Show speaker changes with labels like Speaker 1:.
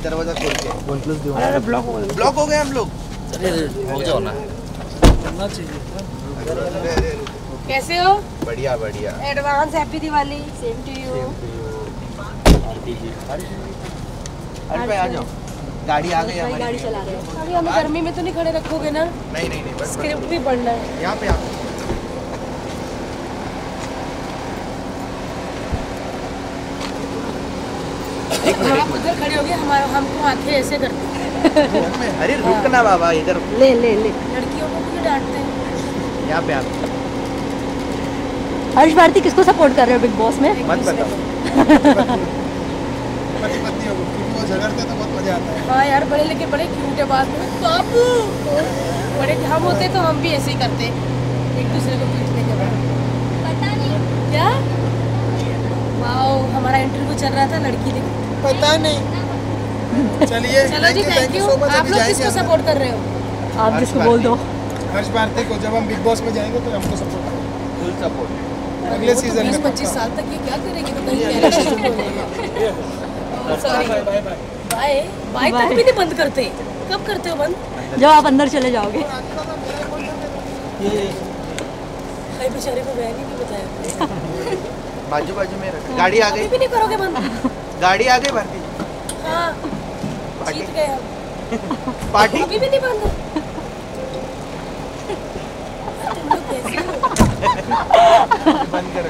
Speaker 1: हैं दरवाज़ा खोल के।
Speaker 2: वन प्लस दो
Speaker 3: अरे ब्लॉक हो गया।
Speaker 1: ब्लॉक हो गए हम लोग।
Speaker 2: अरे हो जाओ ना
Speaker 3: करना चाहिए
Speaker 4: कैसे हो?
Speaker 1: बढ़िया बढ़िया।
Speaker 4: Advance happy Diwali. Same to you
Speaker 1: अरे भाई आ जाओ। गाड़ी आ गई हमारी।
Speaker 4: गाड़ी चला रहे हैं। अभी हमें गर्मी में तो नहीं खड़े रखोगे ना?
Speaker 1: नहीं नहीं नहीं
Speaker 4: स्क्रिप्ट भी पढ़ना है।
Speaker 1: यहाँ पे आ।
Speaker 4: आप उधर खड़े हो गए हमारे हमको आँखें ऐसे करते
Speaker 1: अरे रुकना बाबा इधर।
Speaker 4: ले ले ले। लड़कियों को क्यों डांटते हैं?
Speaker 1: यहाँ पे
Speaker 5: हर्ष भारती किसको सपोर्ट कर रहे हो बिग बॉस में?
Speaker 1: मत बताओ।
Speaker 6: पति पत्नी हो क्योंकि झगड़ते तो बहुत मज़ा आता है।
Speaker 4: हाँ यार बड़े लेके बड़े क्यूट है बाद में। बाबू! बड़े हम होते तो हम भी ऐसे ही करते एक दूसरे को पीटने के बाद पता नहीं क्या वाओ हमारा इंटरव्यू चल रहा था लड़की ने
Speaker 6: पता नहीं। चलिए
Speaker 4: चलो जी थैंक यू आप लोग किसको सपोर्ट कर रहे हो?
Speaker 5: आप जिसको बोल दो।
Speaker 6: हर्ष भारती को जब हम बिग बॉस में जाएँगे तो हमको सपोर्ट
Speaker 1: फुल सपोर्ट
Speaker 6: अगले सीज़न में
Speaker 4: पच्चीस साल तक ये क्या करेगी? तो कहीं हो। सॉरी बाय बाय तक भी नहीं बंद करते। कब करते हो बंद?
Speaker 5: जब आप अंदर चले जाओगे।
Speaker 4: भाई बेचारे को मैंने नहीं बताया।
Speaker 1: बाजू बाजू में रखा। गाड़ी आ गई।
Speaker 4: भी नहीं करोगे बंद?
Speaker 1: गाड़ी आ गई भारती।
Speaker 4: हाँ।
Speaker 1: पार्टी।
Speaker 4: अभी भी नहीं बंद।
Speaker 1: बंद कर